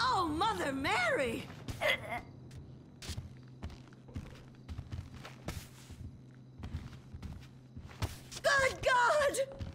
Oh, Mother Mary! Good God!